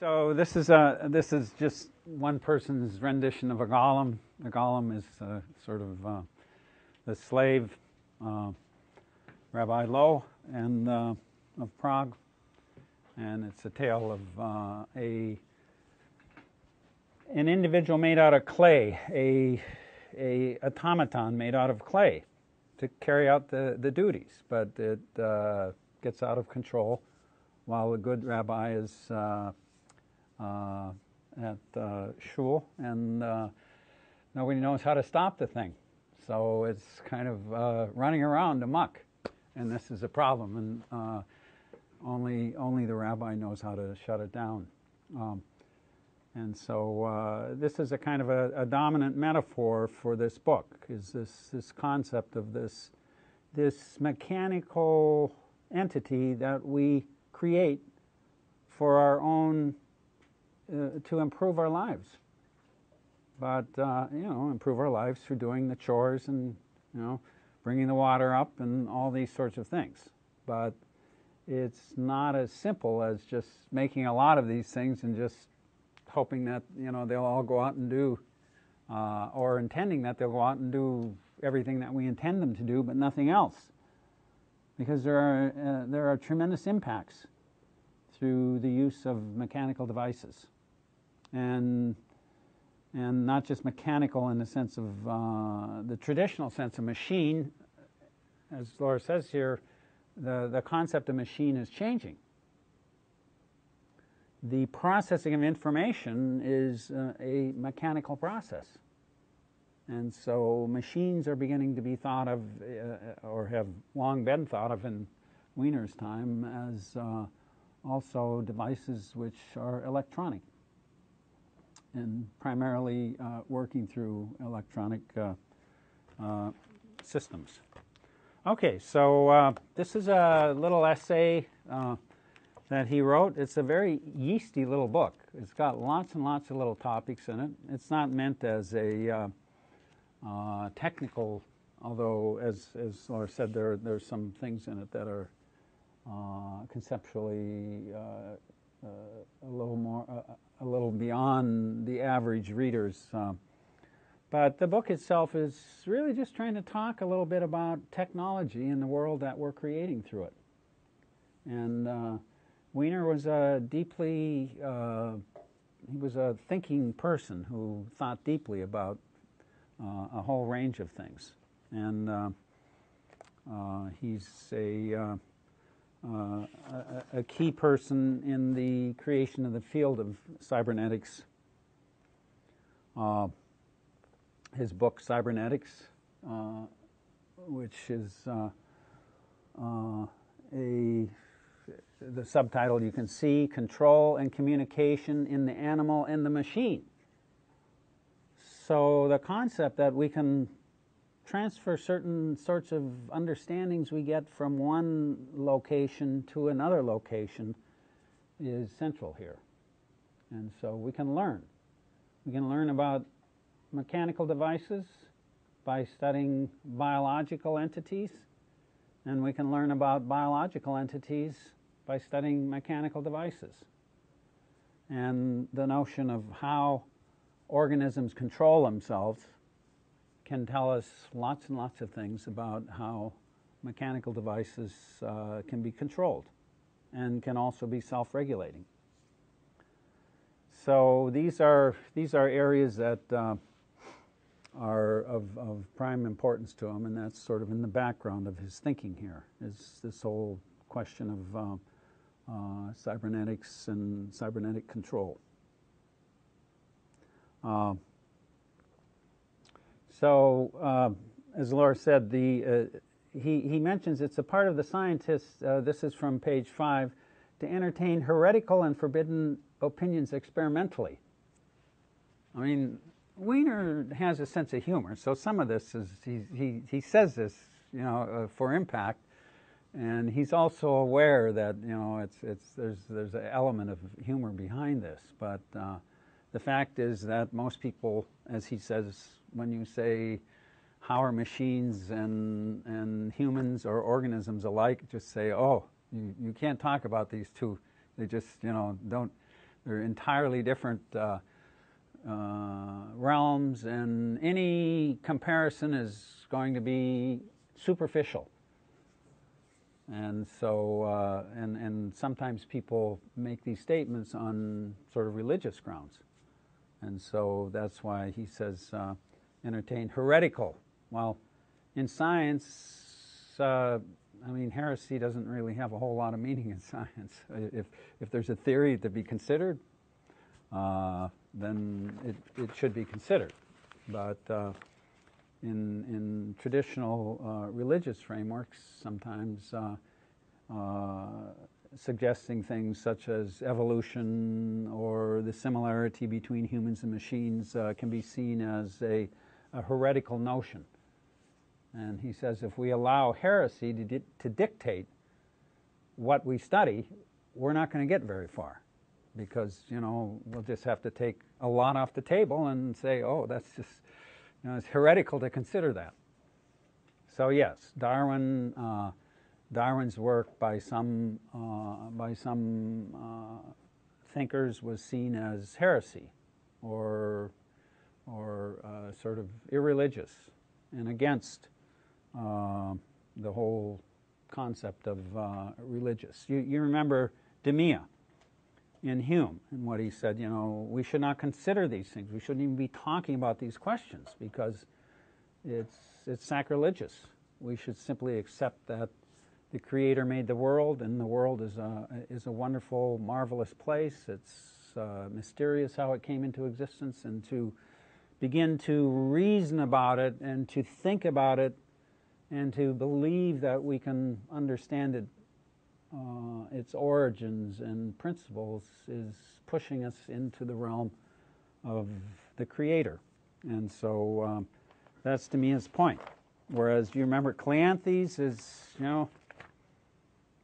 So this is a this is just one person's rendition of a golem. A golem is uh, sort of uh, the slave uh, Rabbi Loew and uh, of Prague, and it's a tale of uh, a an individual made out of clay, a a automaton made out of clay to carry out the, the duties, but it uh, gets out of control while the good rabbi is uh, at uh, shul, and uh, nobody knows how to stop the thing. So it's kind of running around amok, and this is a problem. And only only the rabbi knows how to shut it down. Um, and so uh, this is a kind of a, a, dominant metaphor for this book, is this, this concept of this, this mechanical entity that we create for our own uh, to improve our lives. But, uh, you know, improve our lives through doing the chores and, you know, bringing the water up and all these sorts of things. But it's not as simple as just making a lot of these things and just hoping that, you know, they'll all go out and do, uh, or intending that they'll go out and do everything that we intend them to do, but nothing else. Because there are, uh, there are tremendous impacts through the use of mechanical devices and and not just mechanical in the sense of uh, the traditional sense of machine. As Laura says here, the, the concept of machine is changing. The processing of information is uh, a mechanical process. And so machines are beginning to be thought of, uh, or have long been thought of in Wiener's time, as uh, also devices which are electronic and primarily uh, working through electronic uh, uh, systems. Okay, so uh, this is a little essay uh, that he wrote. It's a very yeasty little book. It's got lots and lots of little topics in it. It's not meant as a uh, technical, although, as, as Laura said, there, there's some things in it that are conceptually a little more a little beyond the average readers. Uh, but the book itself is really just trying to talk a little bit about technology and the world that we're creating through it. And uh, Wiener was a deeply, uh, he was a thinking person who thought deeply about uh, a whole range of things. And uh, uh, he's a uh, a, a, key person in the creation of the field of cybernetics. Uh, his book, Cybernetics, uh, which is uh, uh, a the subtitle you can see control and communication in the animal and the machine. So the concept that we can transfer certain sorts of understandings we get from one location to another location is central here. And so we can learn. We can learn about mechanical devices by studying biological entities, and we can learn about biological entities by studying mechanical devices. And the notion of how organisms control themselves can tell us lots and lots of things about how mechanical devices uh, can be controlled and can also be self-regulating. So these are, these are areas that uh, are of, of, prime importance to him, and that's sort of in the background of his thinking here, is this whole question of uh, uh cybernetics and cybernetic control. Uh, so, uh, as Laura said, the, uh, he, he mentions it's a part of the scientists, uh, this is from page five, to entertain heretical and forbidden opinions experimentally. I mean, Wiener has a sense of humor, so some of this is, he, he, he says this, you know, uh, for impact, and he's also aware that, you know, it's, it's, there's, there's an element of humor behind this, but uh, the fact is that most people, as he says, when you say, how are machines and, and humans or organisms alike, just say, oh, you, you can't talk about these two. They just, you know, don't, they're entirely different uh, uh, realms, and any comparison is going to be superficial. And so, uh, and, and sometimes people make these statements on sort of religious grounds. And so that's why he says, uh, entertain heretical. Well, in science, uh, I mean, heresy doesn't really have a whole lot of meaning in science. If, if there's a theory to be considered, uh, then it, it should be considered. But uh, in, in traditional uh, religious frameworks, sometimes uh, uh, suggesting things such as evolution or the similarity between humans and machines uh, can be seen as a, a, heretical notion. And he says if we allow heresy to, di to dictate what we study, we're not going to get very far because you know we'll just have to take a lot off the table and say, oh, that's just you know it's heretical to consider that. So yes, Darwin, uh, Darwin's work by some uh, by some uh, thinkers was seen as heresy, or or uh, sort of irreligious and against uh, the whole concept of uh, religious. You, you remember Mea in Hume and what he said, you know, we should not consider these things. We shouldn't even be talking about these questions because it's, it's sacrilegious. We should simply accept that the Creator made the world and the world is a, is a wonderful, marvelous place. It's uh, mysterious how it came into existence and to begin to reason about it and to think about it and to believe that we can understand it uh, its origins and principles is pushing us into the realm of the Creator. And so um, that's Demea's point. Whereas you remember Cleanthes is, you know,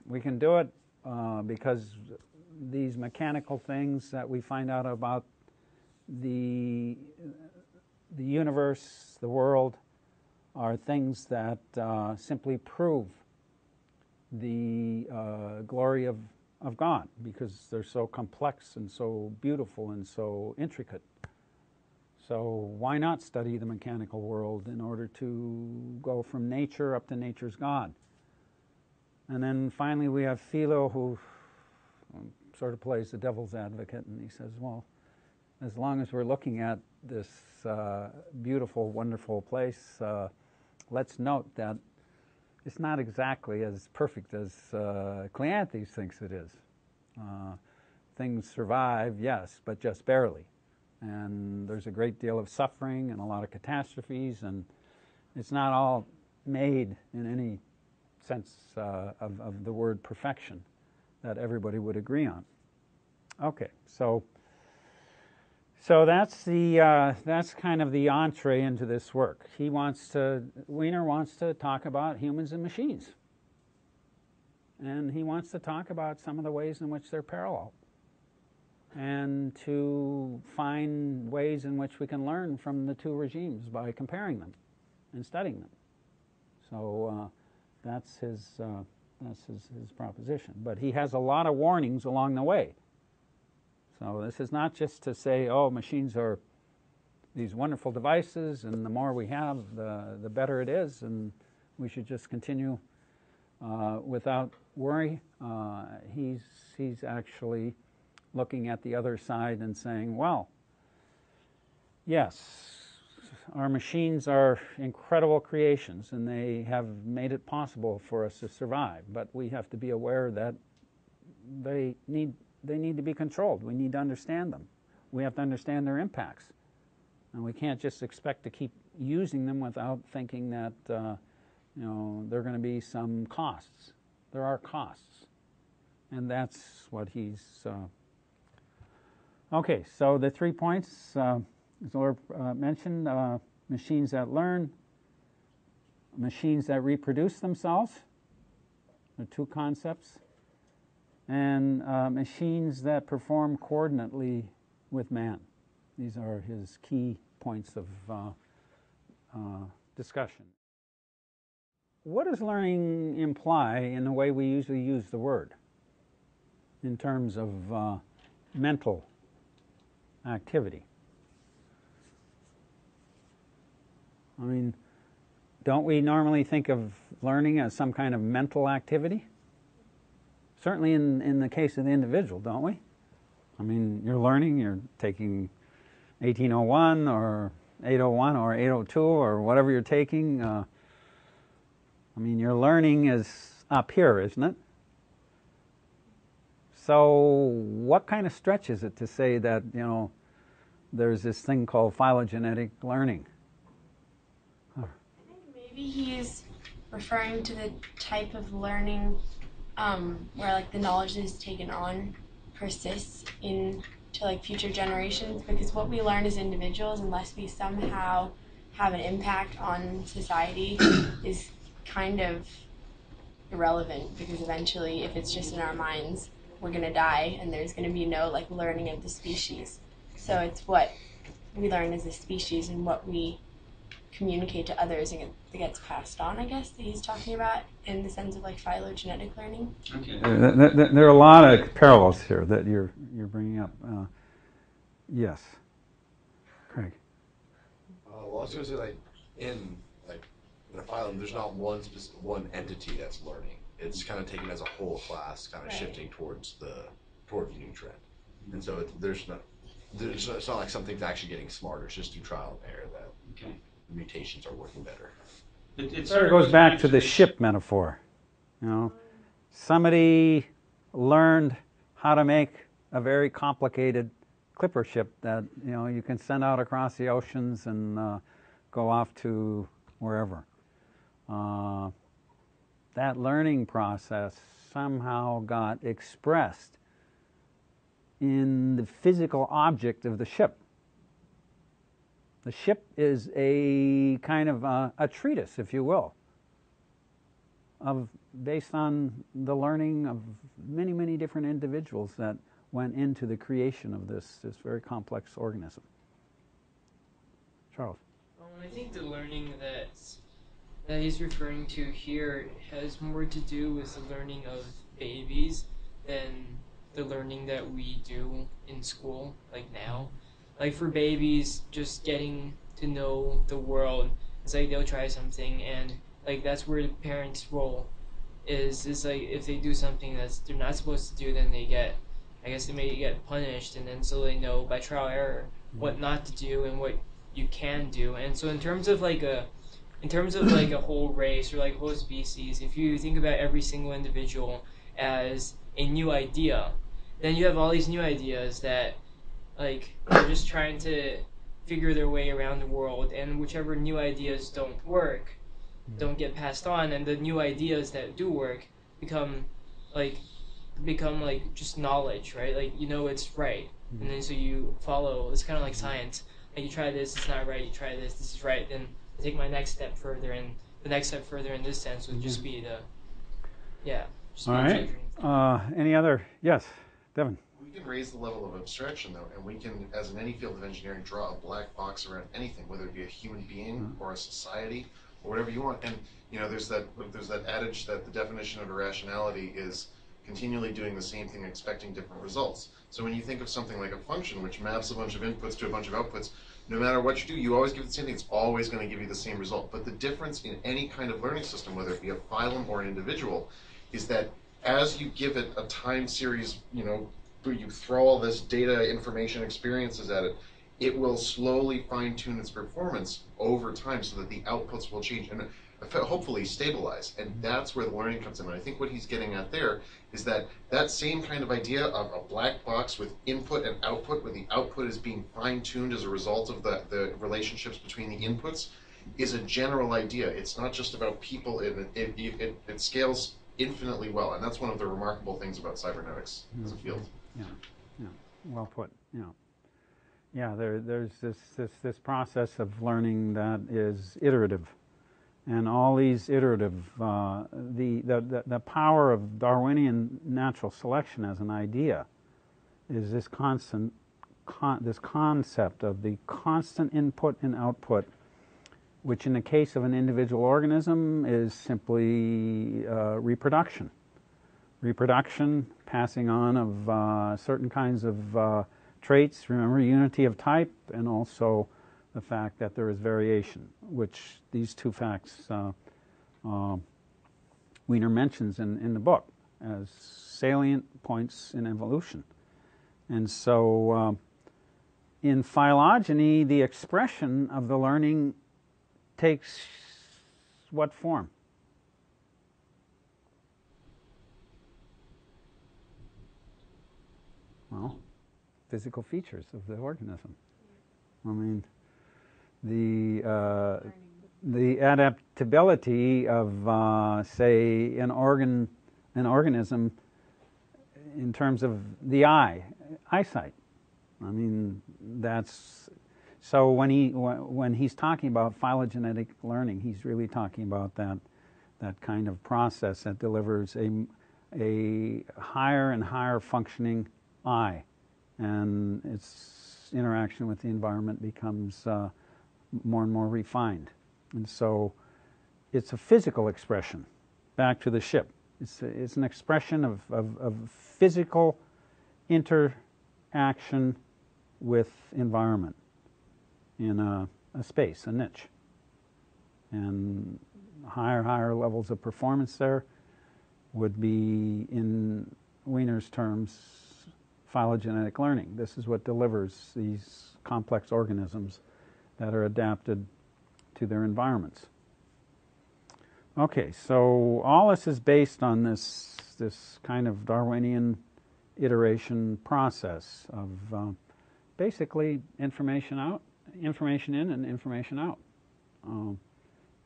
we can do it uh, because these mechanical things that we find out about the, the universe, the world, are things that uh, simply prove the uh, glory of, of God because they're so complex and so beautiful and so intricate. So why not study the mechanical world in order to go from nature up to nature's God? And then finally we have Philo who sort of plays the devil's advocate and he says, well, as long as we're looking at this uh, beautiful, wonderful place, uh, let's note that it's not exactly as perfect as uh, Cleanthes thinks it is. Uh, things survive, yes, but just barely. And there's a great deal of suffering and a lot of catastrophes, and it's not all made in any sense uh, of, of the word perfection that everybody would agree on. Okay, so so that's the uh, that's kind of the entree into this work. He wants to Wiener wants to talk about humans and machines, and he wants to talk about some of the ways in which they're parallel, and to find ways in which we can learn from the two regimes by comparing them and studying them. So uh, that's his uh, that's his, his proposition. But he has a lot of warnings along the way. So this is not just to say, oh, machines are these wonderful devices, and the more we have, the, the better it is, and we should just continue uh, without worry. Uh, he's, he's actually looking at the other side and saying, well, yes, our machines are incredible creations, and they have made it possible for us to survive, but we have to be aware that they need they need to be controlled. We need to understand them. We have to understand their impacts. And we can't just expect to keep using them without thinking that uh, you know, there are going to be some costs. There are costs. and that's what he's. Uh, okay, so the three points, uh, as Laura uh, mentioned, uh, machines that learn, machines that reproduce themselves, the two concepts, and uh, machines that perform coordinately with man. These are his key points of uh, discussion. What does learning imply in the way we usually use the word? in terms of uh, mental activity. I mean, don't we normally think of learning as some kind of mental activity? Certainly in, in the case of the individual, don't we? I mean, you're learning, you're taking 1801 or 801 or 802 or whatever you're taking. Uh, I mean, your learning is up here, isn't it? So, what kind of stretch is it to say that, you know, there's this thing called phylogenetic learning? Maybe he's referring to the type of learning um, where, like, the knowledge that is taken on persists into, like, future generations because what we learn as individuals, unless we somehow have an impact on society, is kind of irrelevant because eventually, if it's just in our minds, we're going to die and there's going to be no like learning of the species. So it's what we learn as a species and what we communicate to others and it gets passed on, I guess, that he's talking about in the sense of like phylogenetic learning. Okay. Uh, there are a lot of parallels here that you're, you're bringing up. Uh, yes. Craig. Uh, well, I was going to say, like, in, like, in a phylum, there's not one, specific, one entity that's learning it's kind of taken as a whole class, kind of right. shifting towards the towards the new trend. And so it, there's not there's it's not like something's actually getting smarter. It's just through trial and error that okay. The mutations are working better. It, it sort of goes back to the ship metaphor. You know, somebody learned how to make a very complicated clipper ship that you know you can send out across the oceans and uh, go off to wherever. Uh, that learning process somehow got expressed in the physical object of the ship. The ship is a kind of a, a, treatise, if you will, of based on the learning of many, many different individuals that went into the creation of this, this very complex organism. Charles. Well, I think the learning that's that he's referring to here has more to do with the learning of babies than the learning that we do in school, like now. Like for babies, just getting to know the world, it's like they'll try something, and like that's where the parents' role is. Is like if they do something that's they're not supposed to do, then they get, I guess they may get punished, and then so they know by trial error mm-hmm. what not to do and what you can do. And so in terms of like a in terms of like a whole race or like a whole species, if you think about every single individual as a new idea, then you have all these new ideas that like they're just trying to figure their way around the world and whichever new ideas don't work hmm. don't get passed on and the new ideas that do work become like become like just knowledge right like you know it's right and hmm. then so you follow it's kind of like science like you try this it's not right you try this this is right then take my next step further, and the next step further in this sense would just be the, yeah. All right. Uh, any other? Yes, Devin. We can raise the level of abstraction though, and we can, as in any field of engineering, draw a black box around anything, whether it be a human being mm-hmm. or a society or whatever you want. And you know, there's that there's that adage that the definition of irrationality is continually doing the same thing, expecting different results. So when you think of something like a function, which maps a bunch of inputs to a bunch of outputs, no matter what you do, you always give the same thing. It's always going to give you the same result. But the difference in any kind of learning system, whether it be a phylum or an individual, is that as you give it a time series, you know, you throw all this data, information, experiences at it, it will slowly fine tune its performance over time so that the outputs will change. And hopefully stabilize. And mm-hmm. that's where the learning comes in. And I think what he's getting at there is that that same kind of idea of a black box with input and output, where the output is being fine tuned as a result of the, the relationships between the inputs, is a general idea. It's not just about people. It, it, it, it scales infinitely well, and that's one of the remarkable things about cybernetics as a mm-hmm. field. Yeah, yeah, well put. Yeah, yeah. There, there's this, this this process of learning that is iterative, and all these iterative uh, the, the the the power of Darwinian natural selection as an idea is this constant con, this concept of the constant input and output which in the case of an individual organism is simply uh, reproduction. Reproduction, passing on of uh, certain kinds of uh, traits, remember unity of type, and also the fact that there is variation, which these two facts uh, uh, Wiener mentions in, in the book as salient points in evolution. And so uh, in phylogeny, the expression of the learning takes what form? Well, physical features of the organism. I mean, the uh, the adaptability of, uh, say, an organ, an organism, in terms of the eye, eyesight. I mean, that's so when he when he's talking about phylogenetic learning, he's really talking about that that kind of process that delivers a a higher and higher functioning eye, and its interaction with the environment becomes uh, more and more refined. And so, it's a physical expression. Back to the ship, it's a, it's an expression of, of, of physical interaction with environment in a, a space, a niche. And higher, higher levels of performance there would be, in Wiener's terms, phylogenetic learning. This is what delivers these complex organisms that are adapted to their environments. Okay, so all this is based on this, this kind of Darwinian iteration process of uh, basically information out, information in and information out. Um,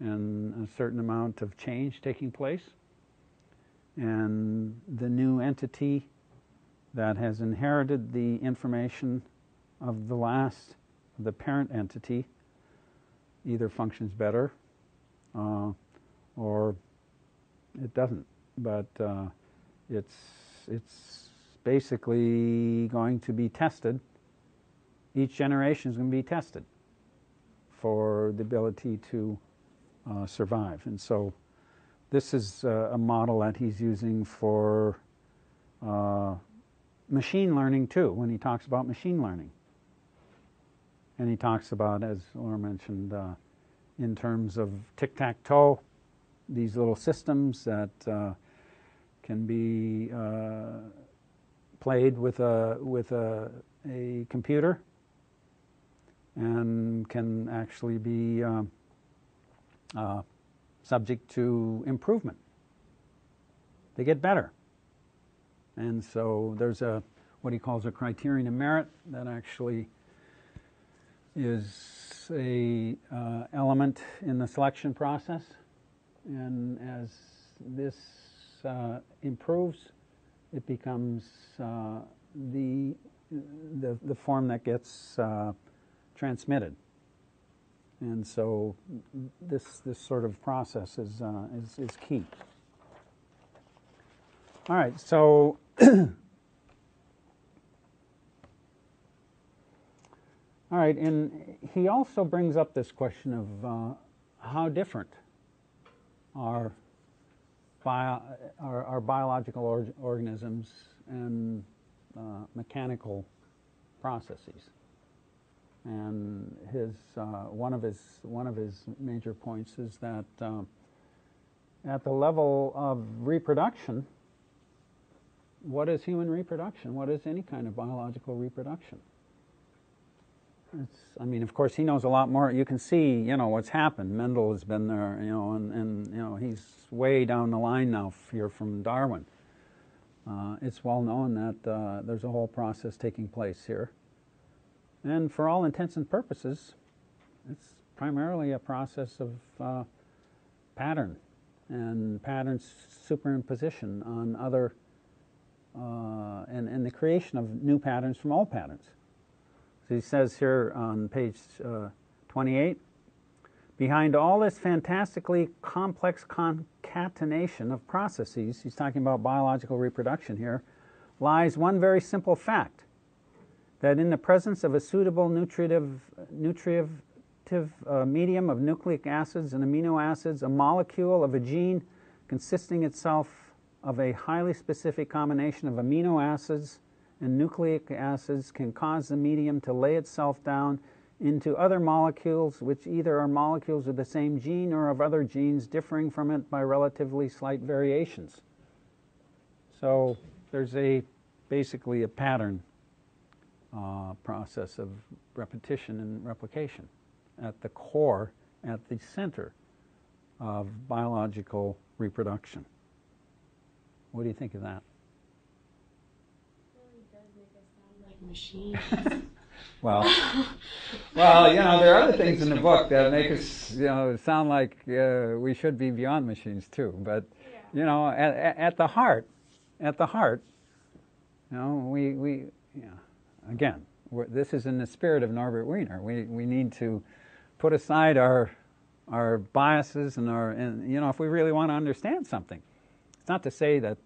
and a certain amount of change taking place. And the new entity that has inherited the information of the last, the parent entity, either functions better uh, or it doesn't. But uh, it's, it's basically going to be tested each generation is going to be tested for the ability to uh, survive. And so this is uh, a model that he's using for uh, machine learning too, when he talks about machine learning. And he talks about, as Laura mentioned, uh, in terms of tic-tac-toe, these little systems that uh, can be uh, played with a, with a, a computer and can actually be uh, uh, subject to improvement. They get better. And so there's a what he calls a criterion of merit that actually is a uh, element in the selection process. And as this uh, improves, it becomes uh, the, the, the form that gets uh, transmitted. And so this, this sort of process is, uh, is, is key. All right, so all right, and he also brings up this question of uh, how different are, bio, are, are biological or organisms and uh, mechanical processes. And his, uh, one, of his, one of his major points is that um, at the level of reproduction, what is human reproduction? What is any kind of biological reproduction? It's, I mean, of course, he knows a lot more. You can see, you know, what's happened. Mendel has been there, you know, and, and you know, he's way down the line now here from Darwin. Uh, it's well known that uh, there's a whole process taking place here. And for all intents and purposes, it's primarily a process of uh, pattern and pattern superimposition on other, uh, and, and the creation of new patterns from old patterns. So he says here on page uh, 28 Behind all this fantastically complex concatenation of processes, he's talking about biological reproduction here, lies one very simple fact that in the presence of a suitable nutritive, nutritive uh, medium of nucleic acids and amino acids, a molecule of a gene consisting itself of a highly specific combination of amino acids and nucleic acids can cause the medium to lay itself down into other molecules, which either are molecules of the same gene or of other genes differing from it by relatively slight variations. So there's a basically a pattern uh, process of repetition and replication at the core, at the center of biological reproduction. What do you think of that? It really does make us sound like machines. Well, well, you know, there are other things in the book that make us, you know, sound like uh, we should be beyond machines too. But, you know, at, at the heart, at the heart, you know, we, we you know, again, this is in the spirit of Norbert Wiener. We, we need to put aside our, our biases and our, and, you know, if we really want to understand something. It's not to say that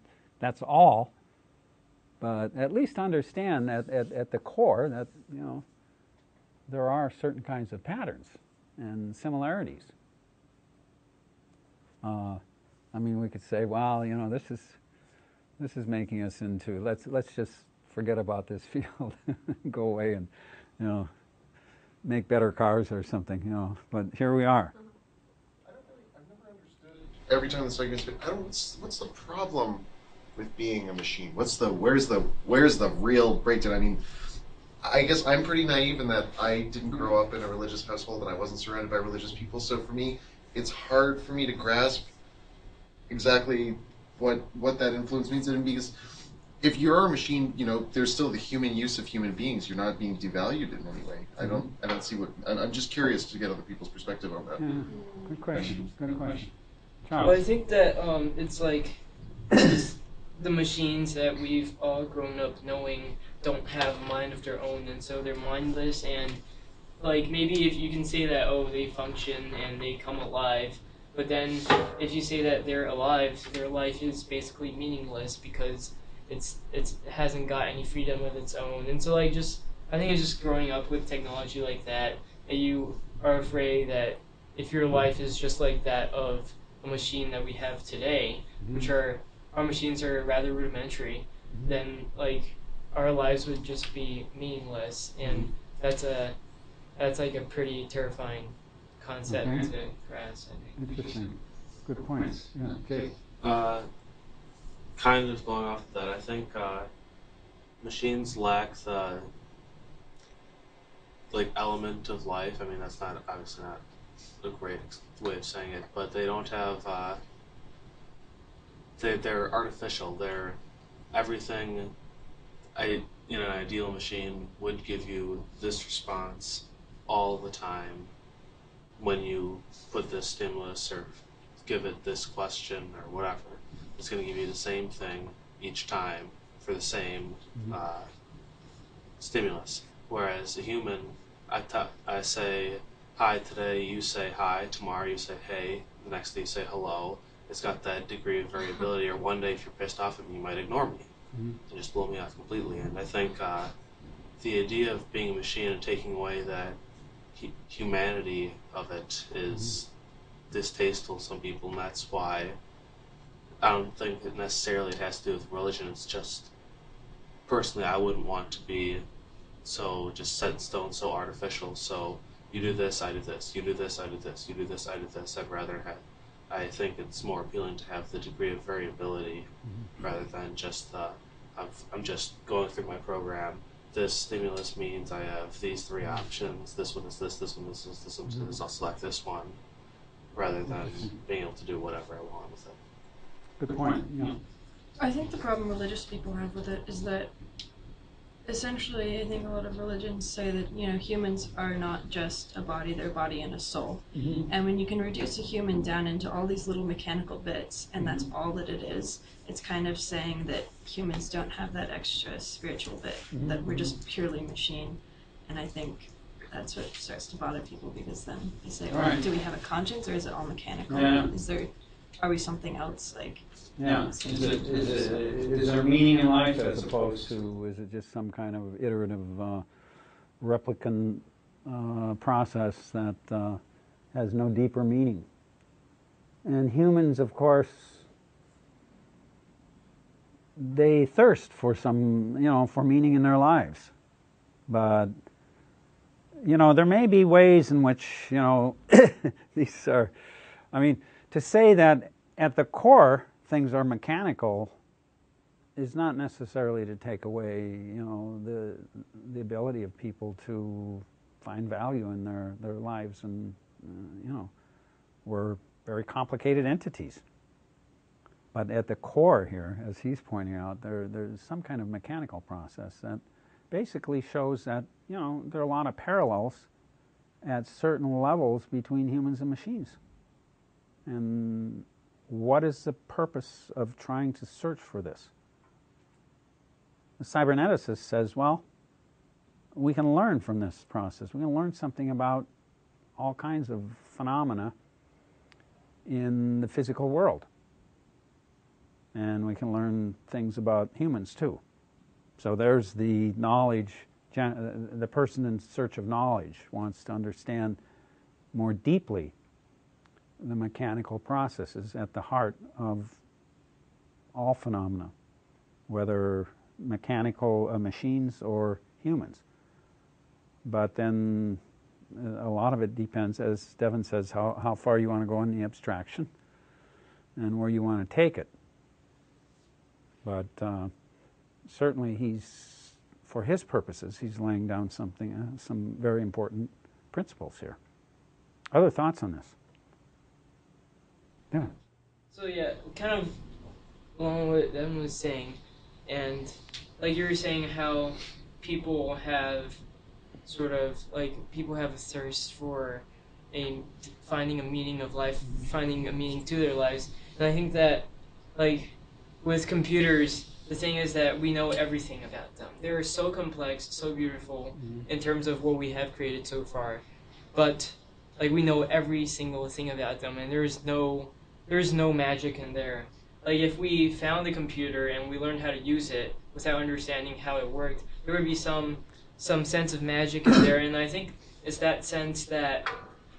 that's all, but at least understand that at, at the core that, you know, there are certain kinds of patterns and similarities. Uh, I mean, we could say, well, you know, this is, this is making us into, let's, let's just forget about this field, go away and, you know, make better cars or something, you know, but here we are. I don't really, I've never understood every time this argument's been, I don't, what's, what's the problem with being a machine? What's the where's the where's the real breakdown? I mean, I guess I'm pretty naive in that I didn't grow up in a religious household and I wasn't surrounded by religious people. So for me, it's hard for me to grasp exactly what what that influence means. And because if you're a machine, you know, there's still the human use of human beings. You're not being devalued in any way. I don't I don't see what. I'm just curious to get other people's perspective on that. Yeah. Good question. Good question. Well, I think that um, it's like the machines that we've all grown up knowing don't have a mind of their own, and so they're mindless. And like maybe if you can say that, oh, they function and they come alive, but then if you say that they're alive, their life is basically meaningless because it's it's it hasn't got any freedom of its own. And so like just I think it's just growing up with technology like that that you are afraid that if your life is just like that of a machine that we have today, mm-hmm. which are our machines are rather rudimentary, mm-hmm. then like our lives would just be meaningless, and mm-hmm. that's a that's like a pretty terrifying concept okay. to grasp. I think. Interesting. Good points. Yeah. Okay. Uh, kind of going off of that, I think uh, machines lack the like element of life. I mean, that's not obviously not a great way of saying it, but they don't have. Uh, they they're artificial. They're everything. I in an ideal machine would give you this response all the time when you put this stimulus or give it this question or whatever. It's going to give you the same thing each time for the same mm-hmm. uh, stimulus. Whereas a human, I, t- I say hi today, you say hi, tomorrow you say hey, the next day you say hello, it's got that degree of variability. Or one day, if you're pissed off at me, you might ignore me mm-hmm. and just blow me off completely. And I think uh, the idea of being a machine and taking away that hu- humanity of it is mm-hmm. distasteful to some people, and that's why I don't think it necessarily has to do with religion. It's just personally, I wouldn't want to be so just set in stone, so artificial. So you do this, I do this. You do this, I do this. You do this, I do this. I'd rather have I think it's more appealing to have the degree of variability mm-hmm. rather than just uh, I'm, I'm just going through my program. This stimulus means I have these three mm-hmm. options. This one is this, this one is this, this one is this. Mm-hmm. I'll select this one rather than mm-hmm. being able to do whatever I want with it. Good point. Yeah. I think the problem religious people have with it is that essentially, I think a lot of religions say that you know humans are not just a body; they're a body and a soul. Mm-hmm. And when you can reduce a human down into all these little mechanical bits, and that's Mm-hmm. all that it is, it's kind of saying that humans don't have that extra spiritual bit; Mm-hmm. that we're just purely machine. And I think that's what starts to bother people because then they say, "Well, Right. do we have a conscience, or is it all mechanical? Yeah. Is there, are we something else?" Like, Yeah. Is, it, is, it, is there meaning in life as opposed to is it just some kind of iterative uh, replicant uh, process that uh, has no deeper meaning? And humans, of course, they thirst for some, you know, for meaning in their lives. But, you know, there may be ways in which, you know, these are, I mean, to say that at the core things are mechanical is not necessarily to take away, you know, the the ability of people to find value in their their lives, and uh, you know, we're very complicated entities. But at the core here, as he's pointing out, there there's some kind of mechanical process that basically shows that you know there are a lot of parallels at certain levels between humans and machines. And what is the purpose of trying to search for this? The cyberneticist says, well, we can learn from this process. We can learn something about all kinds of phenomena in the physical world. And we can learn things about humans too. So there's the knowledge, uh, the person in search of knowledge wants to understand more deeply the mechanical processes at the heart of all phenomena, whether mechanical uh, machines or humans. But then uh, a lot of it depends, as Devin says, how, how far you want to go in the abstraction and where you want to take it. But uh, certainly he's, for his purposes, he's laying down something, uh, some very important principles here. Other thoughts on this? Yeah. So yeah, kind of along with what Devin was saying, and like you were saying how people have sort of like people have a thirst for a finding a meaning of life, finding a meaning to their lives, and I think that like with computers, the thing is that we know everything about them. They're so complex, so beautiful mm-hmm. in terms of what we have created so far, but like we know every single thing about them, and there's no there's no magic in there. Like if we found a computer and we learned how to use it without understanding how it worked, there would be some some sense of magic in there. And I think it's that sense that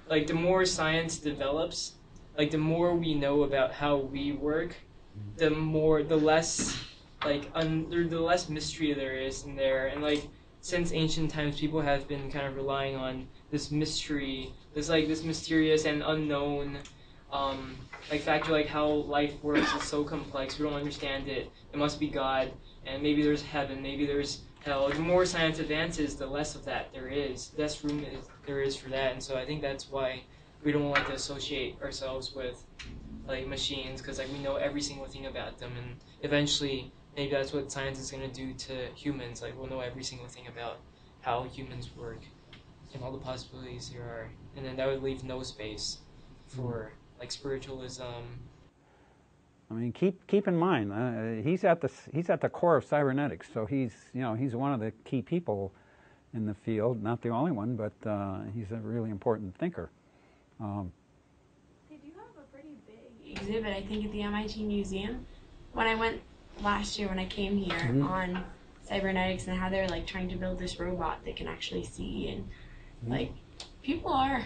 like the more science develops, like the more we know about how we work, the more the less like un, the the less mystery there is in there. And like since ancient times, people have been kind of relying on this mystery, this like this mysterious and unknown um, like factor like how life works is so complex we don't understand it. It must be god and maybe there's heaven maybe there's hell. The more science advances the less of that there is less room is, there is for that. And so i think that's why we don't like to associate ourselves with like machines because like we know every single thing about them. And eventually maybe that's what science is going to do to humans. Like we'll know every single thing about how humans work and all the possibilities there are. And then that would leave no space for like spiritualism. I mean, keep keep in mind, uh, he's at the he's at the core of cybernetics. So he's you know he's one of the key people in the field, not the only one, but uh, he's a really important thinker. Um, They do have a pretty big exhibit, I think, at the MIT Museum. When I went last year, when I came here Mhm. on cybernetics and how they're like trying to build this robot that can actually see and like people are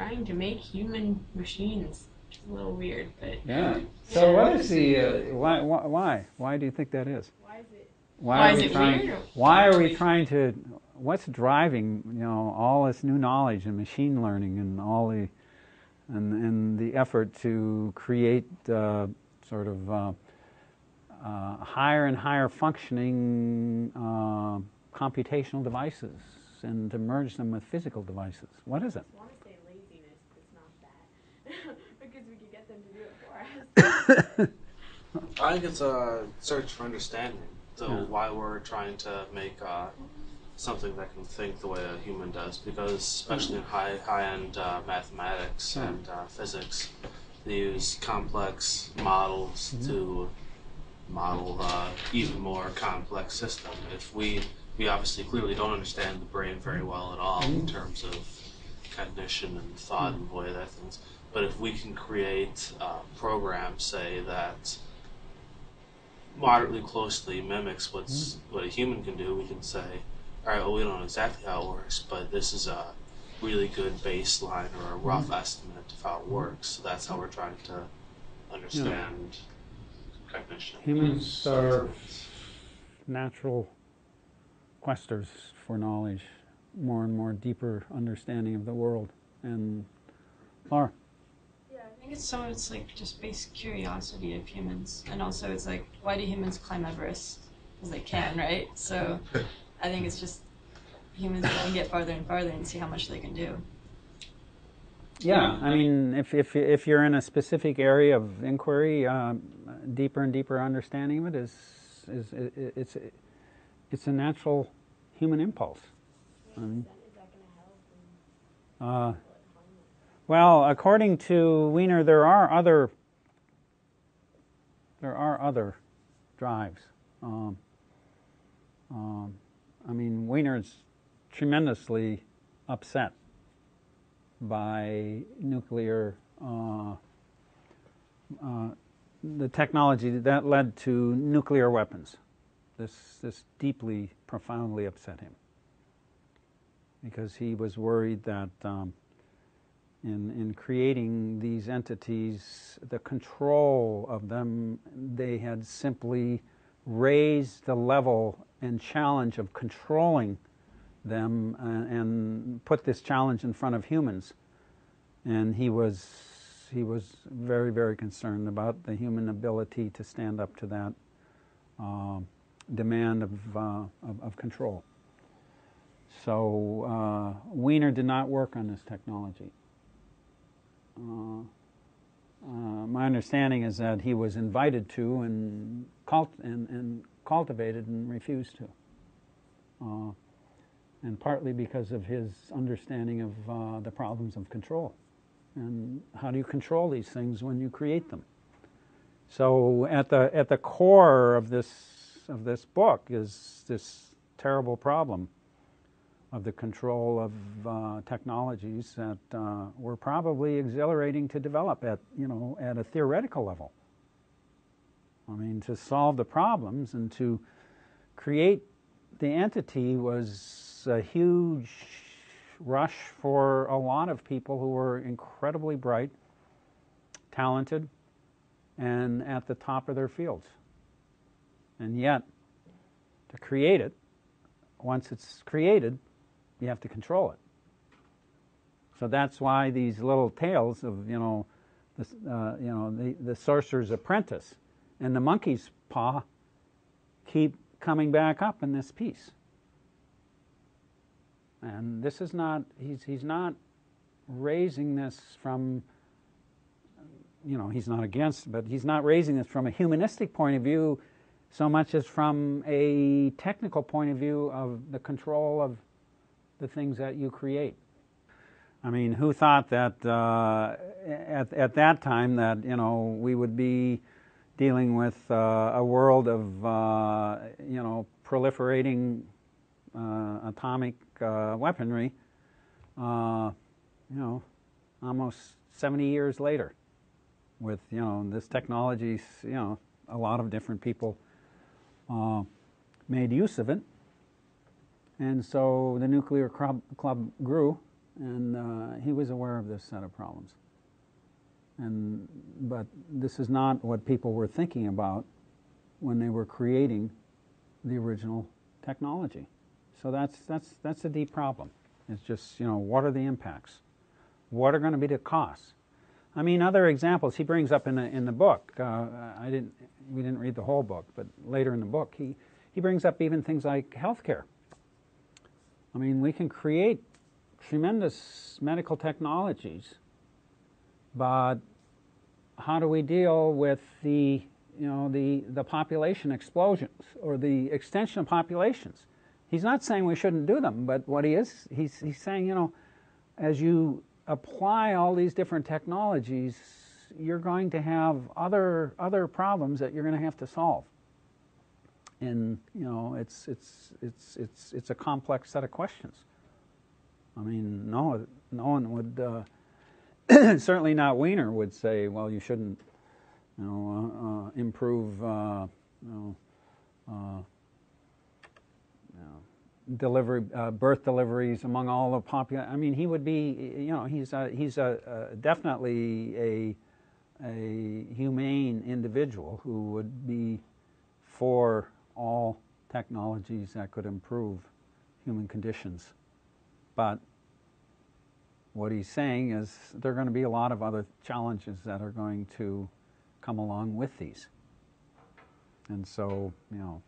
trying to make human machines. Which is a little weird, but yeah. So what is the uh, why, why why why do you think that is? why is it? Why, Why are is we it trying? weird? Why are we trying to? What's driving you know all this new knowledge and machine learning and all the and and the effort to create uh, sort of uh, uh, higher and higher functioning uh, computational devices and to merge them with physical devices. What is it? I want to say laziness, but it's not that. because we could get them to do it for us. I think it's a search for understanding. So Yeah. why we're trying to make uh, something that can think the way a human does. Because especially in high high end uh, mathematics Yeah. and uh, physics, they use complex models Mm-hmm. to model uh, even more complex system. If we we obviously clearly don't understand the brain very well at all in terms of cognition and thought and the way that things. But if we can create uh, programs, say that moderately closely mimics what's hmm. what a human can do, we can say, all right, well, we don't know exactly how it works, but this is a really good baseline or a hmm. rough estimate of how it hmm. works. So that's how we're trying to understand cognition. Humans are natural questers for knowledge, more and more deeper understanding of the world. And Laura, Yeah, I think it's some of it's like just basic curiosity of humans, and also it's like, why do humans climb Everest? Because they can, right? So, I think it's just humans can get farther and farther and see how much they can do. yeah, I mean, if if if you're in a specific area of inquiry, um, deeper and deeper understanding of it is is i- i- it's it's a natural human impulse. I mean, uh, well, according to Wiener, there are other there are other drives. Um, um, I mean, Wiener's tremendously upset by nuclear uh, uh, the technology that led to nuclear weapons. This this deeply, profoundly upset him because he was worried that um, in in creating these entities, the control of them, they had simply raised the level and challenge of controlling them and, and put this challenge in front of humans. And he was he was very very concerned about the human ability to stand up to that um demand of, uh, of of control. So uh, Wiener did not work on this technology. Uh, uh, my understanding is that he was invited to and, cult- and, and cultivated and refused to. Uh, and partly because of his understanding of the problems of control. And how do you control these things when you create them? So at the, at the core of this, of this book is this terrible problem of the control of uh, technologies that uh, were probably exhilarating to develop at, you know, at a theoretical level. I mean, to solve the problems and to create the entity was a huge rush for a lot of people who were incredibly bright, talented, and at the top of their fields. And yet, to create it, once it's created, you have to control it. So that's why these little tales of you know, the, uh, you know the, the sorcerer's apprentice and the monkey's paw keep coming back up in this piece. And this is not he's he's not raising this from you know he's not against but he's not raising this from a humanistic point of view so much as from a technical point of view of the control of the things that you create. I mean, who thought that uh, at, at that time that, you know, we would be dealing with uh, a world of, uh, you know, proliferating uh, atomic uh, weaponry, uh, you know, almost 70 years later with, you know, this technology, you know, a lot of different people made use of it. And so the nuclear club, club grew, and uh, he was aware of this set of problems. And, but this is not what people were thinking about when they were creating the original technology. So that's, that's, that's a deep problem. It's just, you know, what are the impacts? What are going to be the costs? I mean, other examples he brings up in the, in the book. Uh, I didn't, we didn't read the whole book, but later in the book, he, he brings up even things like healthcare. I mean, we can create tremendous medical technologies, but how do we deal with the you know, the, the population explosions or the extension of populations. He's not saying we shouldn't do them, but what he is, he's, he's saying, you know, as you apply all these different technologies, you're going to have other, other problems that you're going to have to solve. And, you know, it's, it's, it's, it's, it's a complex set of questions. I mean, no, no one would, uh, certainly not Wiener would say, well, you shouldn't, you know, uh, uh, improve, uh, you know, uh, delivery, uh, birth deliveries among all the population. I mean, he would be, you know, he's a, he's a, a definitely a, a humane individual who would be for all technologies that could improve human conditions. But what he's saying is there are going to be a lot of other challenges that are going to come along with these. And so, you know,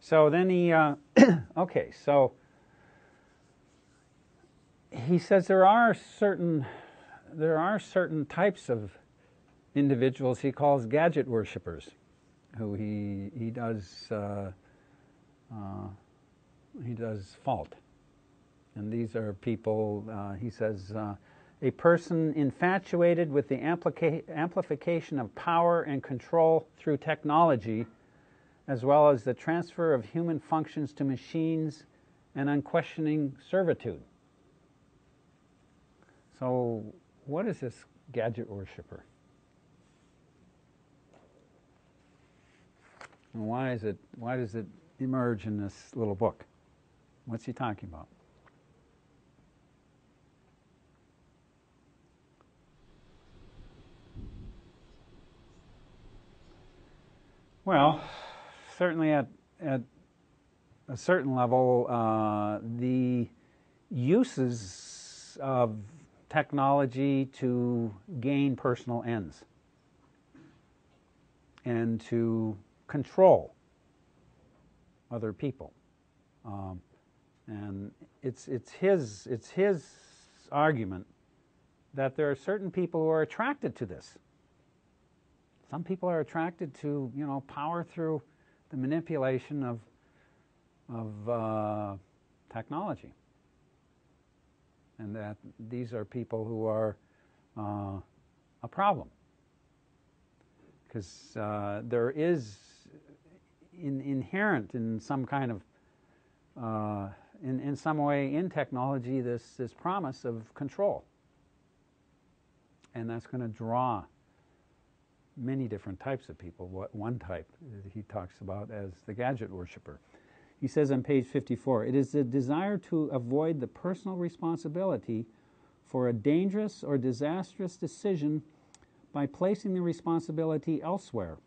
so then he, uh, okay, so he says there are certain, there are certain types of individuals he calls gadget worshippers, who he he does uh, uh, he does fault, and these are people uh, he says uh, a person infatuated with the amplica- amplification of power and control through technology, as well as the transfer of human functions to machines and unquestioning servitude. So, what is this gadget worshiper? And why is it why does it emerge in this little book? What's he talking about? Well, certainly at, at a certain level, uh, the uses of technology to gain personal ends and to control other people. Um, and it's, it's, his, it's his argument that there are certain people who are attracted to this. Some people are attracted to, you know, power through the manipulation of, of uh, technology. And that these are people who are uh, a problem. Because uh, there is in, inherent in some kind of, uh, in, in some way in technology, this, this promise of control. And that's going to draw many different types of people. What one type he talks about as the gadget worshiper. He says on page 54 it is the desire to avoid the personal responsibility for a dangerous or disastrous decision by placing the responsibility elsewhere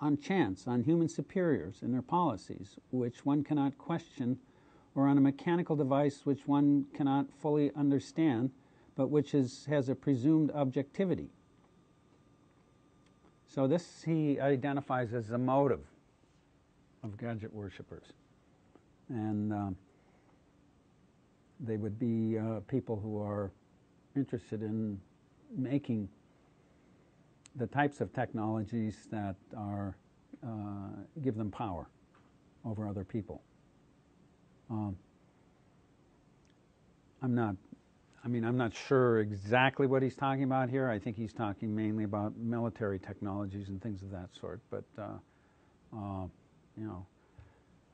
on chance, on human superiors and their policies, which one cannot question, or on a mechanical device which one cannot fully understand, but which is, has a presumed objectivity. So, this he identifies as the motive of gadget worshippers. And um, they would be uh, people who are interested in making the types of technologies that are uh, give them power over other people. Um, I'm not. I mean, I'm not sure exactly what he's talking about here. I think he's talking mainly about military technologies and things of that sort. But uh, uh, you know,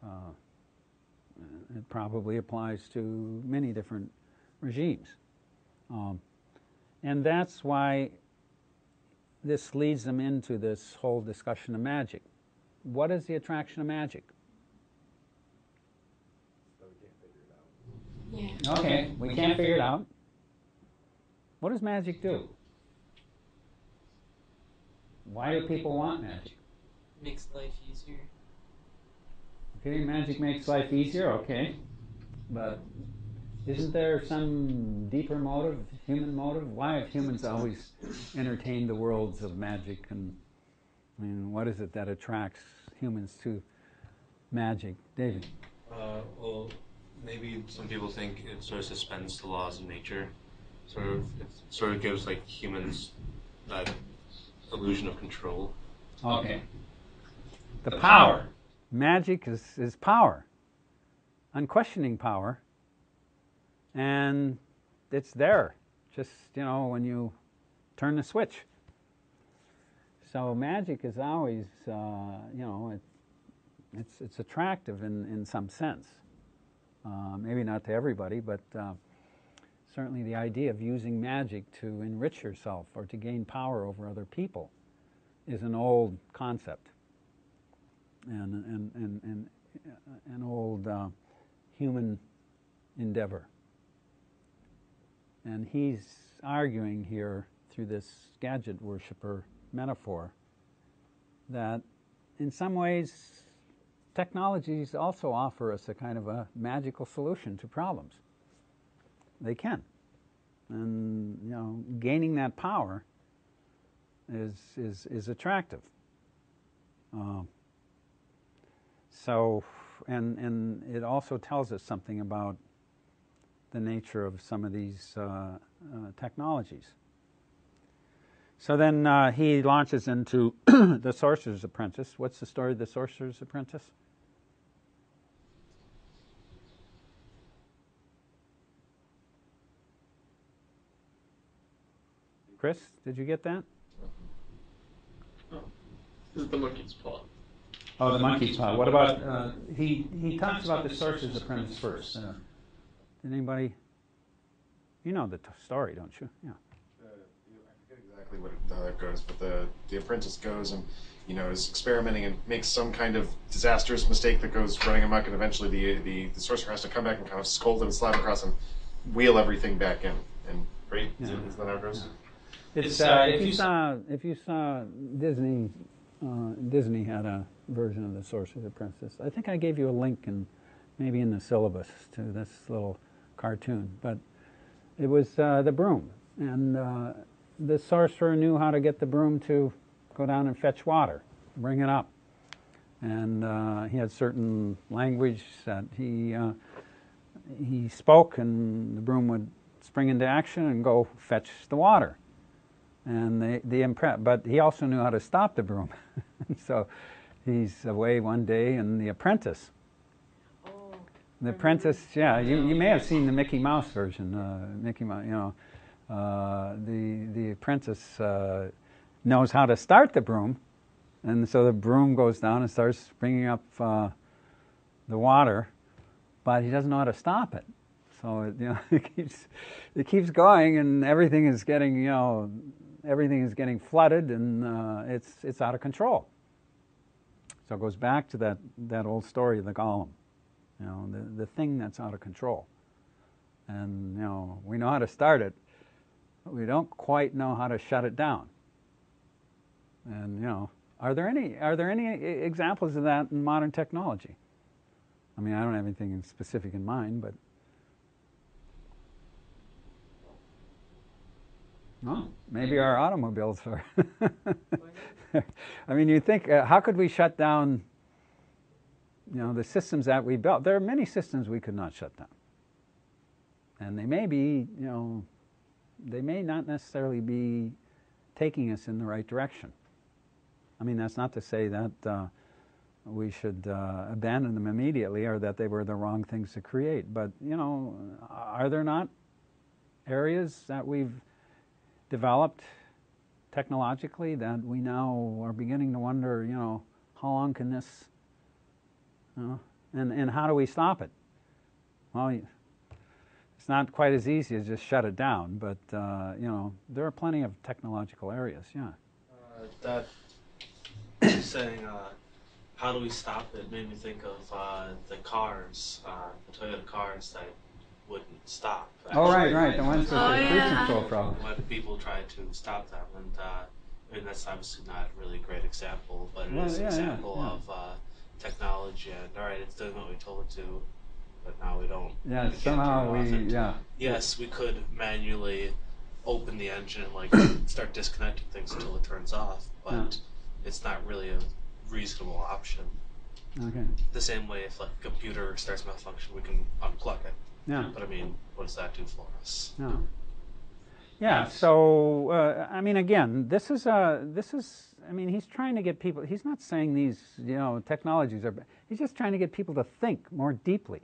uh, it probably applies to many different regimes, um, and that's why this leads them into this whole discussion of magic. What is the attraction of magic? Yeah. Okay, we can't figure it out. What does magic do? Why do people want magic? Makes life easier. Okay, magic makes life easier, okay. But isn't there some deeper motive, human motive? Why have humans always entertained the worlds of magic? And I mean, what is it that attracts humans to magic? David. Uh, well, maybe some people think it sort of suspends the laws of nature. Sort of, it sort of gives like humans that illusion of control. Okay. The power. Magic is, is power, unquestioning power. And it's there, just, you know, when you turn the switch. So magic is always, uh, you know, it, it's, it's attractive in, in some sense. Uh, maybe not to everybody, but uh, certainly the idea of using magic to enrich yourself or to gain power over other people is an old concept and, and, and, and an old uh, human endeavor. And he's arguing here through this gadget worshiper metaphor that in some ways technologies also offer us a kind of a magical solution to problems. They can. And, you know, gaining that power is, is, is attractive. Um, so, and, and it also tells us something about the nature of some of these uh, uh, technologies. So then uh, he launches into the Sorcerer's Apprentice. What's the story of the Sorcerer's Apprentice? Chris, did you get that? This is the monkey's paw. Oh, the monkey's paw. What about, uh, he, he talks about the Sorcerer's Apprentice first. Uh, did anybody, you know the t- story, don't you? Yeah. Uh, I forget exactly what it, how that goes, but the the apprentice goes and you know is experimenting and makes some kind of disastrous mistake that goes running amok, and eventually the the, the sorcerer has to come back and kind of scold him, slap him across, and wheel everything back in. And right, is, Yeah. it, is that how it goes? It's, It's, uh, uh, if if you you s- saw if you saw Disney, uh, Disney had a version of the Sorcerer's Apprentice. I think I gave you a link and maybe in the syllabus to this little cartoon, but it was uh, the broom, and uh, the sorcerer knew how to get the broom to go down and fetch water, bring it up, and uh, he had certain language that he uh, he spoke, and the broom would spring into action and go fetch the water and the the impre- but he also knew how to stop the broom. so he's away one day, and the apprentice. The apprentice, yeah, you, you may have seen the Mickey Mouse version. Uh, Mickey Mouse, you know, uh, the the apprentice uh, knows how to start the broom, and so the broom goes down and starts bringing up uh, the water, but he doesn't know how to stop it. So it, you know, it keeps it keeps going, and everything is getting you know everything is getting flooded, and uh, it's it's out of control. So it goes back to that that old story of the golem, you know, the the thing that's out of control, and you know we know how to start it, but we don't quite know how to shut it down. And you know, are there any are there any examples of that in modern technology? I mean, I don't have anything specific in mind, but no, maybe our automobiles are. I mean, you think, uh, how could we shut down, you know, the systems that we built? There are many systems we could not shut down, and they may be, you know, they may not necessarily be taking us in the right direction. I mean, that's not to say that uh, we should uh, abandon them immediately or that they were the wrong things to create. But, you know, are there not areas that we've developed technologically that we now are beginning to wonder, you know, how long can this, you know, and, and how do we stop it? Well, it's not quite as easy as just shut it down, but, uh, you know, there are plenty of technological areas, yeah. Uh, that saying, uh, how do we stop it, made me think of uh, the cars, uh, the Toyota cars that wouldn't stop. Oh, right, right, the ones with Oh, the cruise yeah. control problem. When people try to stop them, and uh, I mean that's obviously not a really great example, but it Well, is an yeah, example yeah. of uh, technology. And all right, it's doing what we told it to, but now we don't. Yeah, can't somehow it we, yeah. Yes, we could manually open the engine and like start disconnecting things until it turns off, but Yeah. it's not really a reasonable option. Okay, The same way, if like a computer starts malfunction, we can unplug it. yeah. But I mean, what does that do for us? No. Yeah. So uh, I mean, again, this is a this is. I mean, he's trying to get people. He's not saying these you know technologies are. He's just trying to get people to think more deeply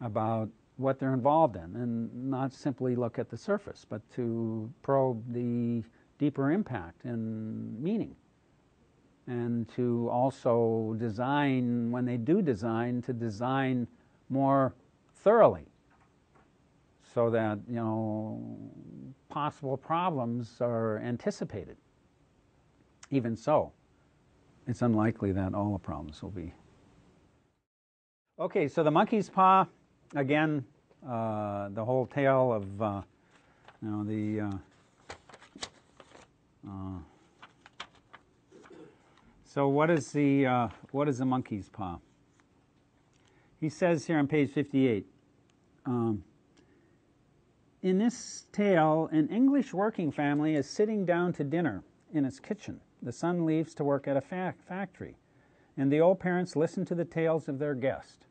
about what they're involved in, and not simply look at the surface, but to probe the deeper impact and meaning, and to also design when they do design to design more thoroughly so that you know possible problems are anticipated. Even so, it's unlikely that all the problems will be. Okay, so the monkey's paw, again, uh, the whole tale of uh, you know the. Uh, uh, so what is the uh, what is the monkey's paw? He says here on page fifty-eight. Um, in this tale, an English working family is sitting down to dinner in its kitchen. The son leaves to work at a fa- factory, and the old parents listen to the tales of their guest.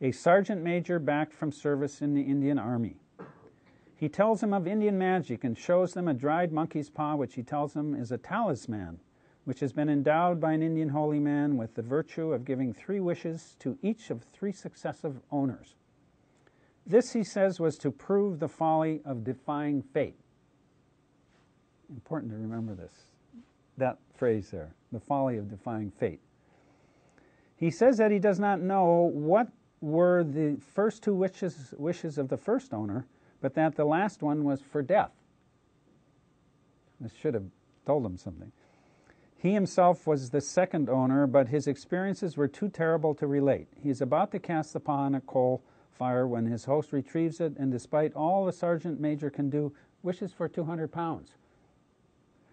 A sergeant major back from service in the Indian Army. He tells them of Indian magic and shows them a dried monkey's paw, which he tells them is a talisman, which has been endowed by an Indian holy man with the virtue of giving three wishes to each of three successive owners. This, he says, was to prove the folly of defying fate. Important to remember this, that phrase there, the folly of defying fate. He says that he does not know what were the first two wishes, wishes of the first owner, but that the last one was for death. This should have told him something. He himself was the second owner, but his experiences were too terrible to relate. He is about to cast the paw on a coal fire when his host retrieves it, and despite all the sergeant major can do, wishes for 200 pounds.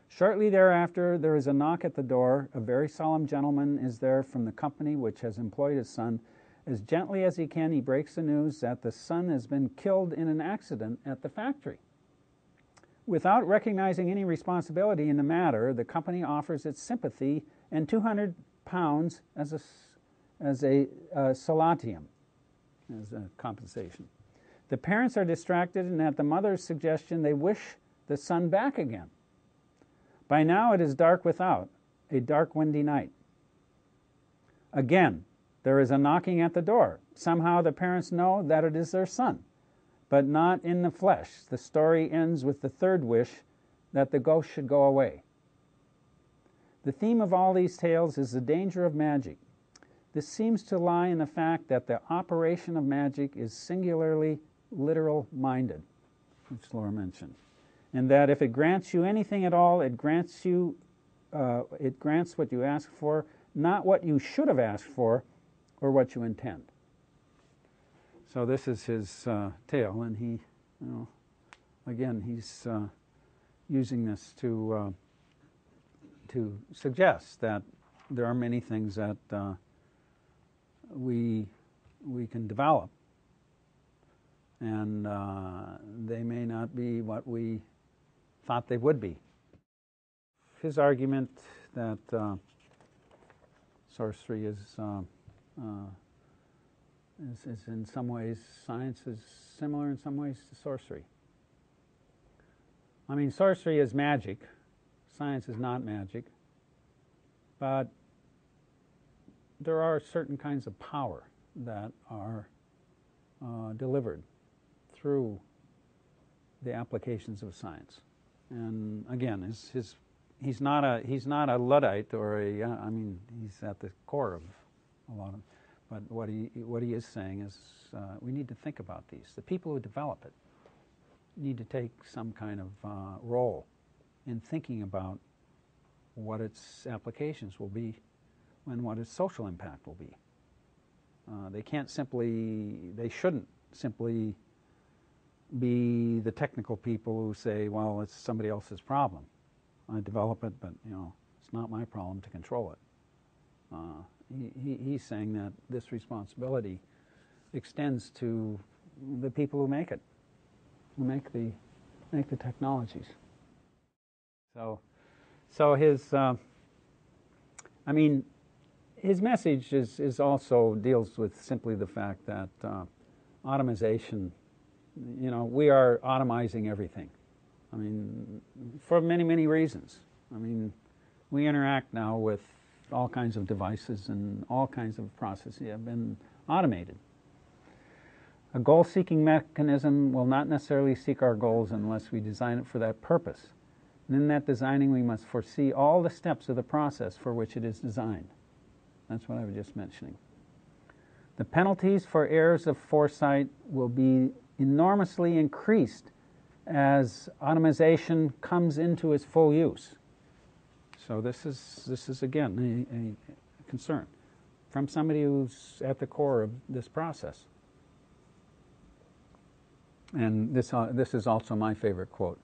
Shortly thereafter, there is a knock at the door. A very solemn gentleman is there from the company which has employed his son. As gently as he can, he breaks the news that the son has been killed in an accident at the factory. Without recognizing any responsibility in the matter, the company offers its sympathy and 200 pounds as a, as a uh, solatium, as a compensation. The parents are distracted, and at the mother's suggestion, they wish the son back again. By now it is dark without, a dark, windy night. Again, there is a knocking at the door. Somehow the parents know that it is their son, but not in the flesh. The story ends with the third wish that the ghost should go away. The theme of all these tales is the danger of magic. This seems to lie in the fact that the operation of magic is singularly literal minded, which Laura mentioned, and that if it grants you anything at all, it grants you uh, it grants what you ask for, not what you should have asked for or what you intend. So this is his uh, tale, and he, you know, again, he's uh, using this to uh, to suggest that there are many things that uh, we we can develop, and uh, they may not be what we thought they would be. His argument that uh, sorcery is, uh, uh, is is in some ways science is similar in some ways to sorcery. I mean, sorcery is magic. Science is not magic. But there are certain kinds of power that are uh, delivered through the applications of science. And again, his, his, he's, not a, he's not a Luddite or a, I mean, he's at the core of a lot of, but what he, what he is saying is uh, we need to think about these. The people who develop it need to take some kind of uh, role in thinking about what its applications will be and what its social impact will be. Uh, they can't simply, they shouldn't simply be the technical people who say, well, it's somebody else's problem. I develop it, but you know, it's not my problem to control it. Uh, he, he, he's saying that this responsibility extends to the people who make it, who make the, make the technologies. So, so his, uh, I mean, his message is, is also deals with simply the fact that uh, automation you know, we are automizing everything. I mean, for many, many reasons. I mean, we interact now with all kinds of devices and all kinds of processes have been automated. A goal-seeking mechanism will not necessarily seek our goals unless we design it for that purpose. And in that designing, we must foresee all the steps of the process for which it is designed. That's what I was just mentioning. The penalties for errors of foresight will be enormously increased as automation comes into its full use. So this is, this is again, a, a concern from somebody who's at the core of this process. And this, uh, this is also my favorite quote.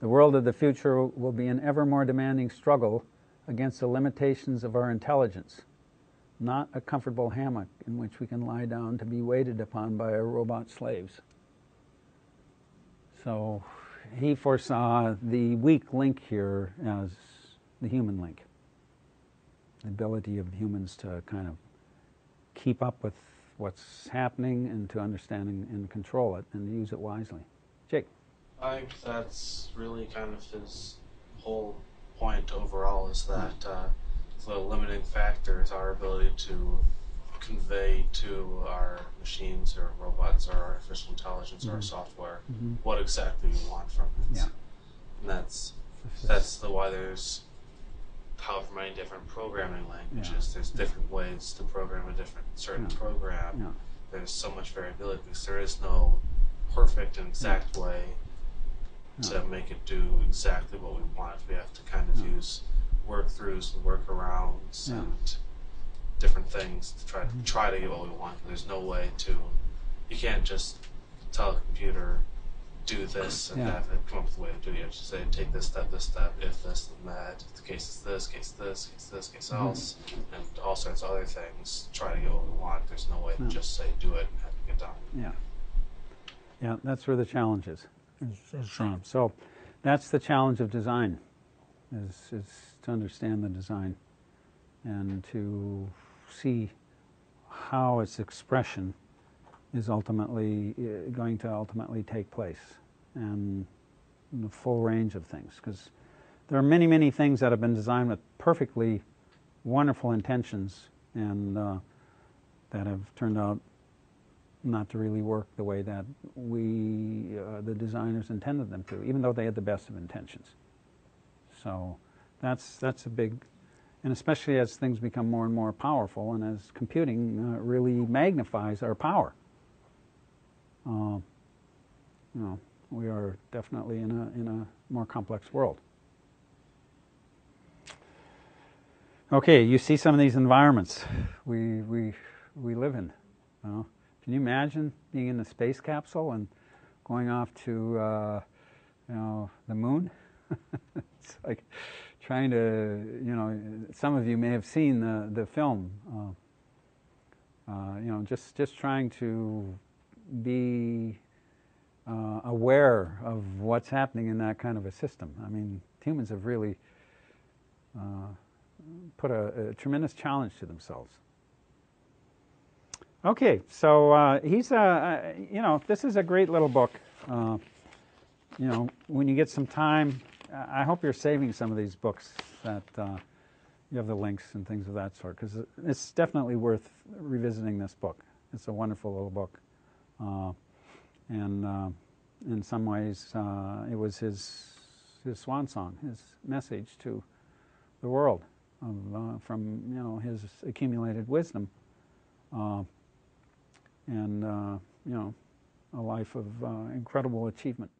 The world of the future will be an ever more demanding struggle against the limitations of our intelligence, not a comfortable hammock in which we can lie down to be waited upon by our robot slaves. So he foresaw the weak link here as the human link. The ability of humans to kind of keep up with what's happening and to understand and, and control it and use it wisely. Jake. I think that's really kind of his whole point overall is that uh, the limiting factor is our ability to convey to our machines or robots or artificial intelligence or our Mhm. software Mhm. what exactly we want from it. Yeah. And that's that's the why there's however many different programming languages. There's different ways to program a different certain Yeah. program. Yeah. There's so much variability because there is no perfect and exact way to make it do exactly what we want. We have to kind of Yeah. use work-throughs and workarounds Yeah. and different things to try Mhm. try to get what we want. There's no way to. You can't just tell a computer do this and Yeah. have it come up with a way to do it. You have to say take this step, this step, if this, then that. If the case is this, case this, case this, case Mhm. else, and all sorts of other things. Try to get what we want. There's no way to Yeah. just say do it and have it get done. Yeah. Yeah, that's where the challenge is. is, is um, so that's the challenge of design, is, is to understand the design and to see how its expression is ultimately uh, going to ultimately take place and the full range of things. Because there are many, many things that have been designed with perfectly wonderful intentions and uh, that have turned out not to really work the way that we, uh, the designers, intended them to, even though they had the best of intentions. So that's that's a big, and especially as things become more and more powerful, and as computing uh, really magnifies our power. Uh, you know, we are definitely in a in a more complex world. Okay, you see some of these environments we we we live in. You know? Can you imagine being in the space capsule and going off to, uh, you know, the moon? it's like trying to, you know, some of you may have seen the, the film. Uh, uh, you know, just, just trying to be uh, aware of what's happening in that kind of a system. I mean, humans have really uh, put a, a tremendous challenge to themselves. Okay, so uh, he's, a, uh, you know, this is a great little book. You know, when you get some time, I hope you're saving some of these books that uh, you have the links and things of that sort, because it's definitely worth revisiting this book. It's a wonderful little book. Uh, and uh, in some ways, uh, it was his, his swan song, his message to the world of, uh, from, you know, his accumulated wisdom and uh, you know a life of incredible achievement.